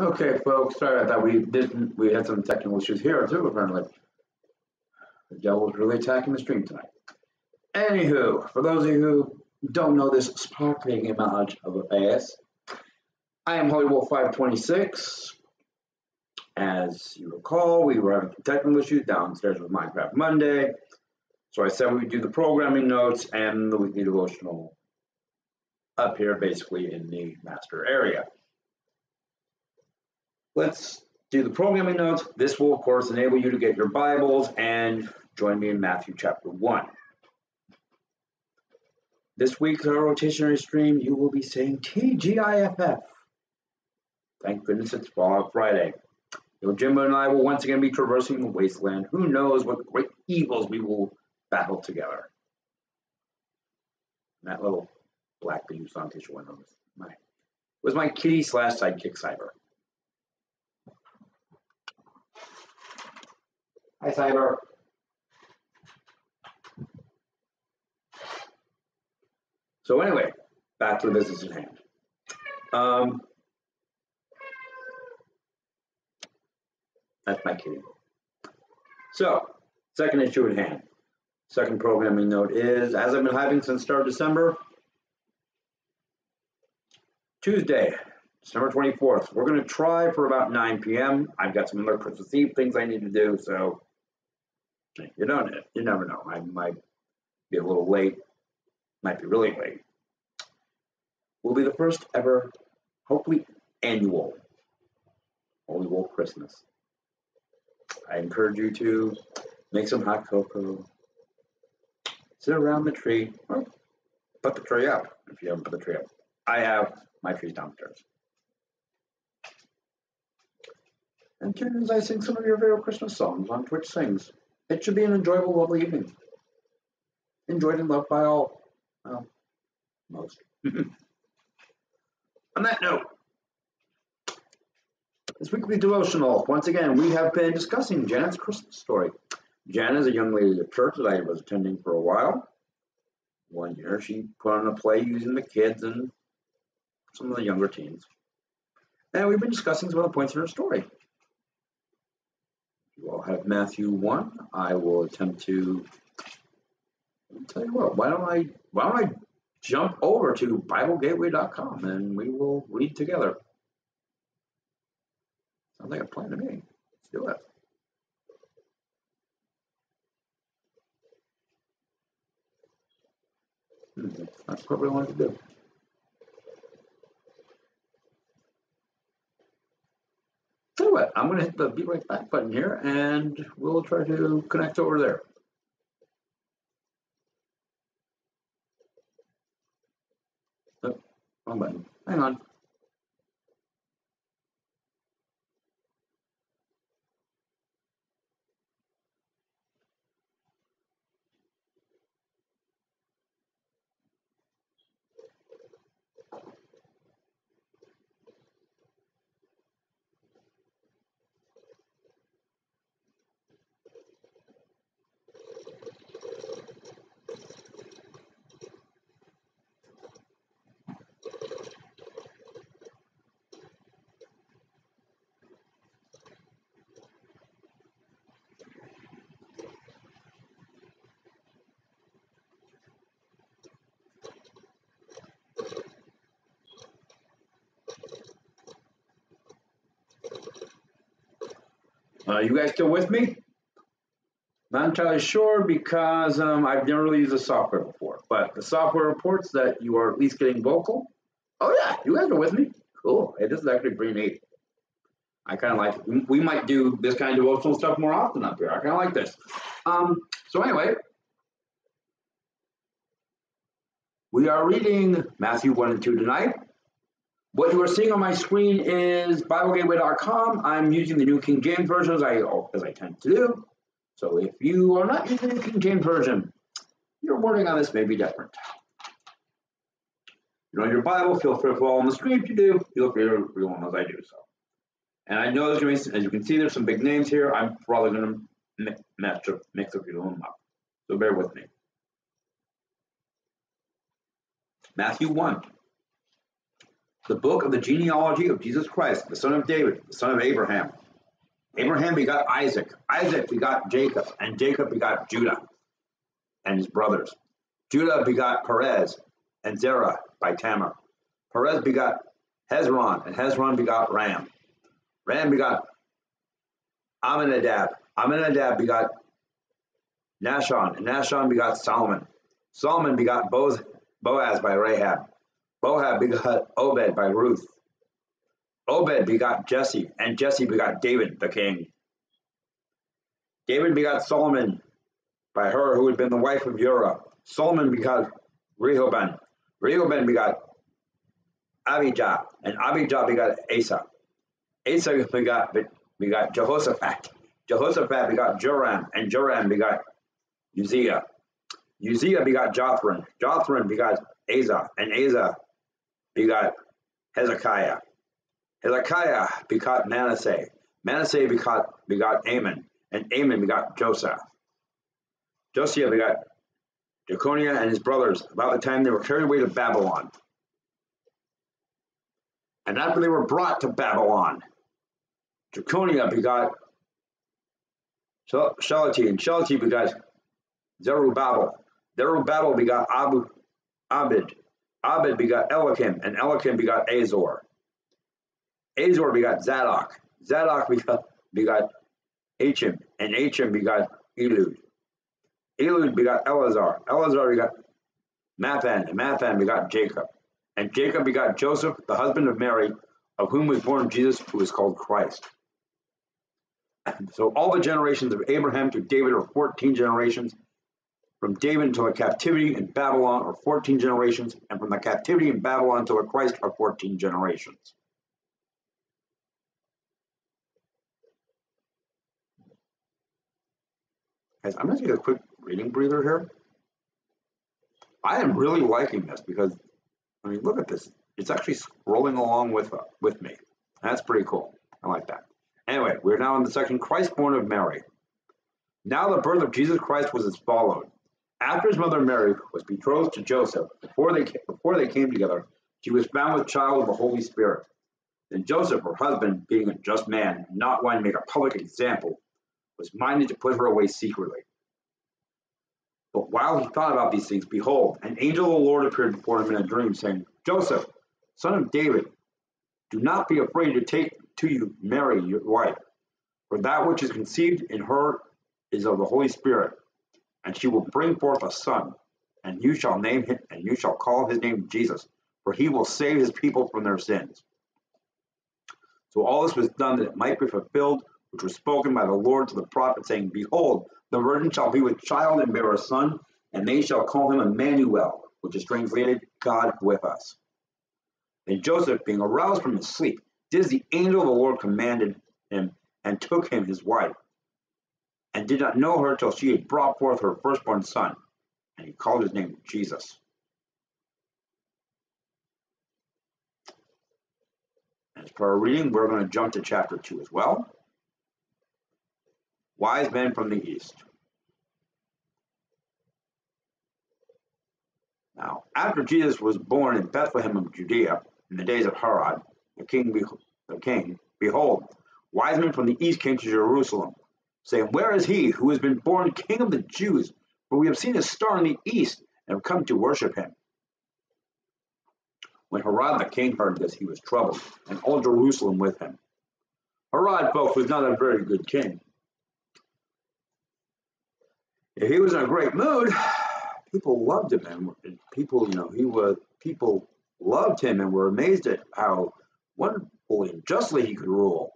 Okay, folks, sorry about that. We didn't, we had some technical issues here too, apparently. The devil's really attacking the stream tonight. Anywho, for those of you who don't know this sparkling image of a face, I am Hollywolf 526. As you recall, we were having technical issues downstairs with Minecraft Monday. So I said we'd do the programming notes and the weekly devotional up here, basically in the master area. Let's do the programming notes. This will, of course, enable you to get your Bibles and join me in Matthew chapter 1. This week's our rotationary stream, you will be saying TGIFF. Thank goodness it's Fallout Friday. Jimbo and I will once again be traversing the wasteland. Who knows what great evils we will battle together. And that little black beam song t-shirt was my was my kitty slash sidekick cyber. Hi cyber. So anyway, back to the business at hand. Um, that's my kitty. So, second issue at hand. Second programming note is, as I've been having since start of December, Tuesday, December 24th, we're going to try for about 9 p.m. I've got some other Christmas Eve things I need to do, so you don't, you never know. I might be a little late, might be really late. Will be the first ever, hopefully annual, Holy Wolf Christmas. I encourage you to make some hot cocoa, sit around the tree, or put the tree up if you haven't put the tree up. I have my trees downstairs. And tune as I sing some of your favorite Christmas songs on Twitch Sings. It should be an enjoyable, lovely evening. Enjoyed and loved by all. Well, most. on that note, this weekly devotional, once again, we have been discussing Janet's Christmas story. Jan is a young lady at church that I was attending for a while. One year, she put on a play using the kids and some of the younger teens. And we've been discussing some of the points in her story. You all have Matthew 1. I will attempt to tell you what, why don't I why don't I jump over to BibleGateway.com and we will read together. Sounds like a plan to me. Let's do it. Hmm, that's what we wanted to do. Tell you what, I'm going to hit the be right back button here and we'll try to connect over there. Oh, wrong button. Hang on. Uh, you guys still with me? Not entirely sure because um, I've never really used the software before, but the software reports that you are at least getting vocal. Oh yeah, you guys are with me. Cool. Hey, this is actually pretty neat. I kind of like it. We might do this kind of devotional stuff more often up here. I kind of like this. Um, so anyway, we are reading Matthew 1 and 2 tonight. What you are seeing on my screen is BibleGateway.com. I'm using the New King James Version as I, as I tend to do. So if you are not using the New King James Version, your wording on this may be different. If you know your Bible, feel free to follow on the screen. If you do, feel free to read along as I do so. And I know there's as you can see, there's some big names here. I'm probably going to mix up, mix up your them up. So bear with me. Matthew 1. The book of the genealogy of Jesus Christ, the son of David, the son of Abraham. Abraham begot Isaac. Isaac begot Jacob, and Jacob begot Judah and his brothers. Judah begot Perez and Zerah by Tamar. Perez begot Hezron, and Hezron begot Ram. Ram begot Amminadab. Amminadab begot Nahshon, and Nahshon begot Solomon. Solomon begot Boaz by Rahab. Boaz begot Obed by Ruth. Obed begot Jesse, and Jesse begot David the king. David begot Solomon by her who had been the wife of Uriah. Solomon begot Rehoboam. Rehoboam begot Abijah, and Abijah begot Asa. Asa begot, begot Jehoshaphat. Jehoshaphat begot Joram, and Joram begot Uzziah. Uzziah begot Jotham. Jotham begot Asa, and Asa begot Hezekiah. Hezekiah begot Manasseh. Manasseh begot, begot Amon, and Amon begot Joseph. Josiah begot Jeconiah and his brothers about the time they were carried away to Babylon. And after they were brought to Babylon, Jeconiah begot Shealtiel, and Shealtiel begot Zerubbabel. Zerubbabel begot Abu, Abiud. Abiud begot Eliakim, and Eliakim begot Azor. Azor begot Zadok. Zadok begot, begot Achim, and Achim begot Eliud. Eliud begot Eleazar. Eleazar begot Matthan, and Matthan begot Jacob. And Jacob begot Joseph, the husband of Mary, of whom was born Jesus, who is called Christ. So all the generations of Abraham to David are 14 generations. From David until the captivity in Babylon are 14 generations. And from the captivity in Babylon until the Christ are 14 generations. Guys, I'm going to take a quick reading breather here. I am really liking this because, I mean, look at this. It's actually scrolling along with, uh, with me. That's pretty cool. I like that. Anyway, we're now in the section Christ born of Mary. Now the birth of Jesus Christ was as followed. After his mother Mary was betrothed to Joseph, before they, before they came together, she was found with child of the Holy Spirit. Then Joseph, her husband, being a just man, not wanting to make a public example, was minded to put her away secretly. But while he thought about these things, behold, an angel of the Lord appeared before him in a dream, saying, Joseph, son of David, do not be afraid to take to you Mary, your wife, for that which is conceived in her is of the Holy Spirit, and she will bring forth a son, and you shall name him, and you shall call his name Jesus, for he will save his people from their sins. So all this was done that it might be fulfilled, which was spoken by the Lord to the prophet, saying, Behold, the virgin shall be with child and bear a son, and they shall call him Emmanuel, which is translated God with us. And Joseph, being aroused from his sleep, did as the angel of the Lord commanded him, and took him his wife, and did not know her till she had brought forth her firstborn son, and he called his name Jesus. As for our reading, we're going to jump to chapter 2 as well wise men from the east. Now, after Jesus was born in Bethlehem of Judea in the days of Herod, the king, the king, behold, wise men from the east came to Jerusalem, saying, Where is he who has been born king of the Jews? For we have seen a star in the east and have come to worship him. When Herod the king heard this, he was troubled, and all Jerusalem with him. Herod, folks, was not a very good king If he was in a great mood. People loved him, and people, you know, he was people loved him and were amazed at how wonderfully and justly he could rule.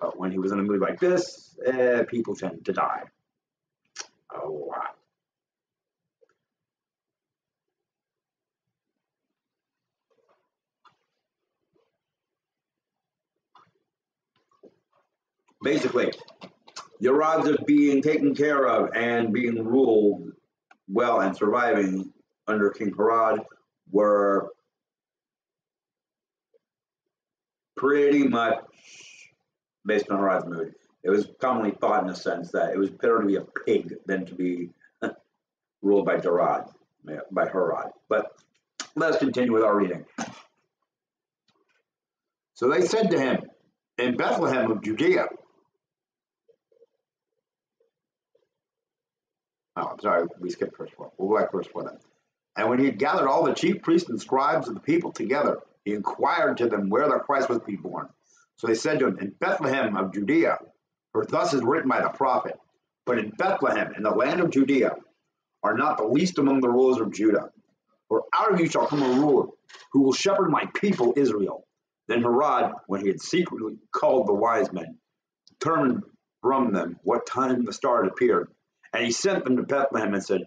But when he was in a mood like this, eh, people tend to die a lot. Basically, your odds of being taken care of and being ruled well and surviving under King Herod were pretty much based on Herod's mood. It was commonly thought in a sense that it was better to be a pig than to be ruled by Herod, by Herod. But let's continue with our reading. So they said to him, In Bethlehem of Judea. Oh, I'm sorry, we skipped verse 4. We'll go back to verse 4 then. And when he had gathered all the chief priests and scribes of the people together, he inquired to them where the Christ was to be born. So they said to him, In Bethlehem of Judea, for thus is written by the prophet. But in Bethlehem, in the land of Judea, are not the least among the rulers of Judah. For out of you shall come a ruler who will shepherd my people Israel. Then Herod, when he had secretly called the wise men, determined from them what time the star had appeared. And he sent them to Bethlehem and said,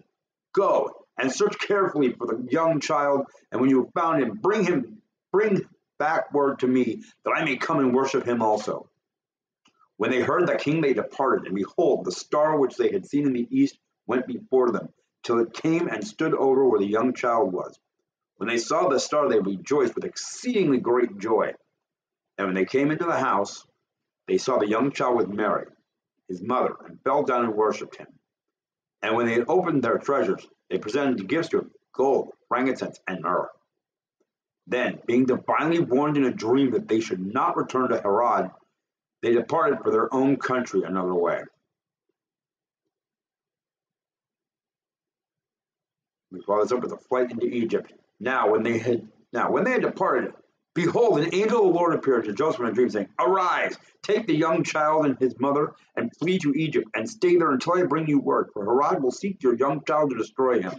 Go and search carefully for the young child, and when you have found him, bring him, bring back word to me, that I may come and worship him also. When they heard that king, they departed, and behold, the star which they had seen in the east went before them, till it came and stood over where the young child was. When they saw the star, they rejoiced with exceedingly great joy. And when they came into the house, they saw the young child with Mary, his mother, and fell down and worshipped him. And when they had opened their treasures, they presented gifts to him gold, frankincense, and myrrh. Then, being divinely warned in a dream that they should not return to Herod, they departed for their own country another way. We follow this up with a flight into Egypt. Now, when they had now when they had departed, behold, an angel of the Lord appeared to Joseph in a dream, saying, Arise, take the young child and his mother, and flee to Egypt, and stay there until I bring you word, for Herod will seek your young child to destroy him.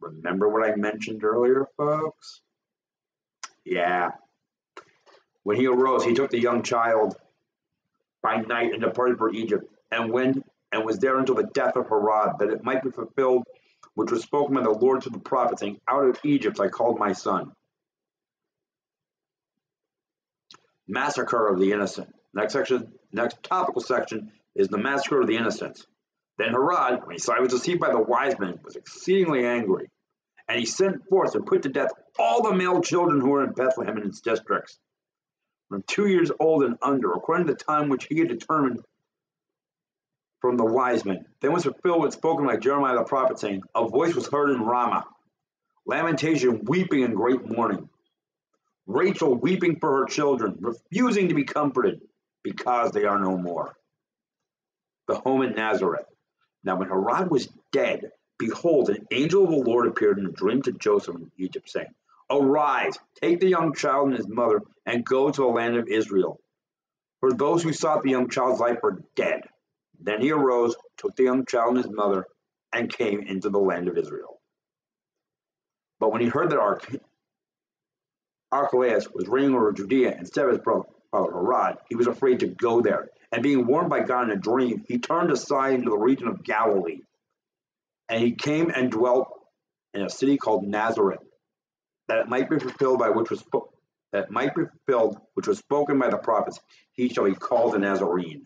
Remember what I mentioned earlier, folks? Yeah, when he arose, he took the young child by night and departed for Egypt, and went and was there until the death of Herod, that it might be fulfilled which was spoken by the Lord to the prophet, saying, Out of Egypt I called my son. Massacre of the innocent. Next section, next topical section is the massacre of the innocents. Then Herod, when he saw he was deceived by the wise men, was exceedingly angry, and he sent forth and put to death all the male children who were in Bethlehem and its districts, from two years old and under, according to the time which he had determined from the wise men. Then was fulfilled what spoken by Jeremiah the prophet, saying, A voice was heard in Ramah, lamentation, weeping, and great mourning. Rachel weeping for her children, refusing to be comforted, because they are no more. The home in Nazareth. Now, when Herod was dead, behold, an angel of the Lord appeared in a dream to Joseph in Egypt, saying, Arise, take the young child and his mother, and go to the land of Israel. For those who sought the young child's life were dead. Then he arose, took the young child and his mother, and came into the land of Israel. But when he heard that Arch- Archelaus was reigning over Judea instead of his brother Herod, he was afraid to go there. And being warned by God in a dream, he turned aside into the region of Galilee. And he came and dwelt in a city called Nazareth that it might be fulfilled by which was that might be fulfilled which was spoken by the prophets, he shall be called a Nazarene.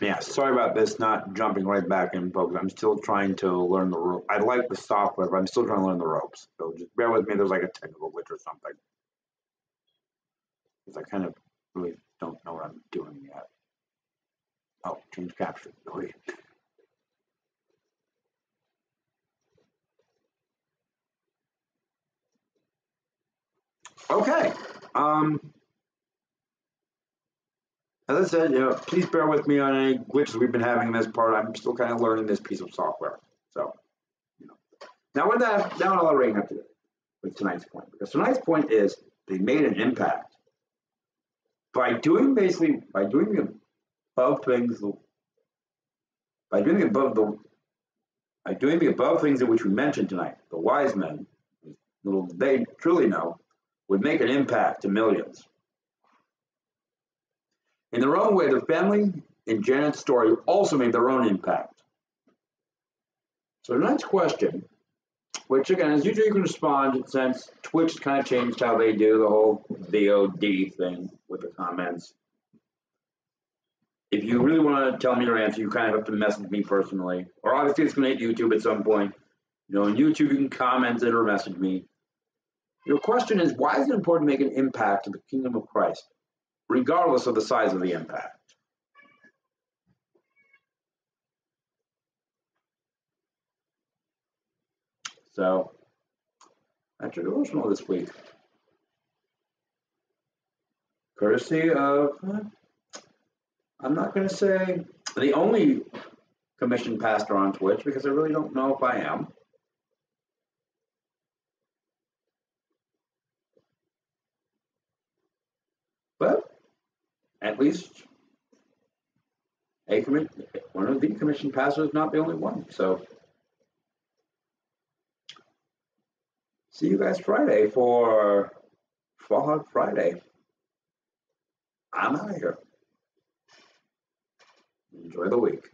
Yeah, sorry about this not jumping right back in, folks. I'm still trying to learn the rope. I like the software, but I'm still trying to learn the ropes. So just bear with me. There's like a technical glitch or something. Because I kind of really don't know what I'm doing yet. Oh, change capture. Great. Okay. Um, as I said, you know, please bear with me on any glitches we've been having in this part. I'm still kind of learning this piece of software. So, you know. Now with that, now I'll already have to do with tonight's point because tonight's point is they made an impact by doing basically by doing the above things by doing the above the by doing the above things in which we mentioned tonight, the wise men, little they truly know, would make an impact to millions. In their own way, the family in Janet's story also made their own impact. So tonight's question, which again, as usual, you can respond since Twitch kind of changed how they do the whole VOD thing with the comments. If you really want to tell me your answer, you kind of have to message me personally. Or obviously, it's going to hit YouTube at some point. You know, on YouTube, you can comment it or message me. Your question is why is it important to make an impact to the kingdom of Christ, regardless of the size of the impact? So, that's your devotional this week. Courtesy of, uh, I'm not going to say the only commissioned pastor on Twitch because I really don't know if I am. But at least a one of the commission passes, is not the only one. So see you guys Friday for Fallout Friday. I'm out of here. Enjoy the week.